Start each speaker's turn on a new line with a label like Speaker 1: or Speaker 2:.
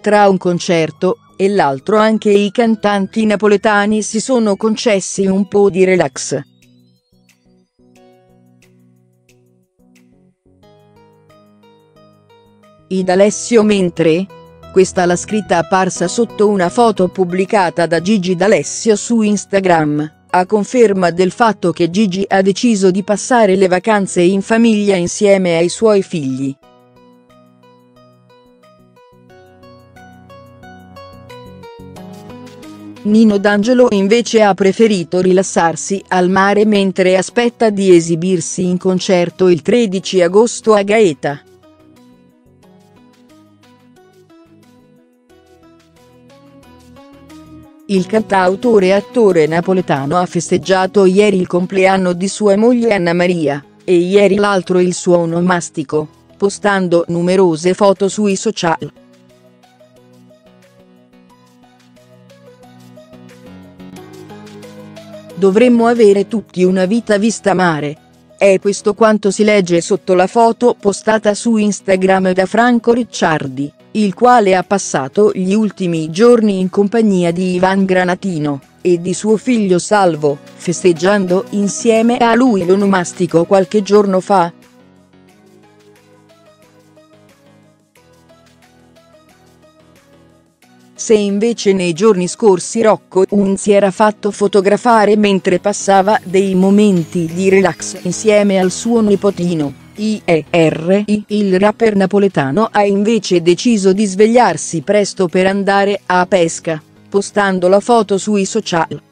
Speaker 1: Tra un concerto e l'altro anche i cantanti napoletani si sono concessi un po' di relax. Id Alessio mentre? Questa la scritta apparsa sotto una foto pubblicata da Gigi D'Alessio su Instagram, a conferma del fatto che Gigi ha deciso di passare le vacanze in famiglia insieme ai suoi figli. Nino D'Angelo invece ha preferito rilassarsi al mare mentre aspetta di esibirsi in concerto il 13 agosto a Gaeta. Il cantautore e attore napoletano ha festeggiato ieri il compleanno di sua moglie Anna Maria, e ieri l'altro il suo onomastico, postando numerose foto sui social. Dovremmo avere tutti una vita vista mare. È questo quanto si legge sotto la foto postata su Instagram da Franco Ricciardi, il quale ha passato gli ultimi giorni in compagnia di Ivan Granatino e di suo figlio Salvo, festeggiando insieme a lui l'onomastico qualche giorno fa. Se invece nei giorni scorsi Rocco Un si era fatto fotografare mentre passava dei momenti di relax insieme al suo nipotino, IERI, il rapper napoletano ha invece deciso di svegliarsi presto per andare a pesca, postando la foto sui social.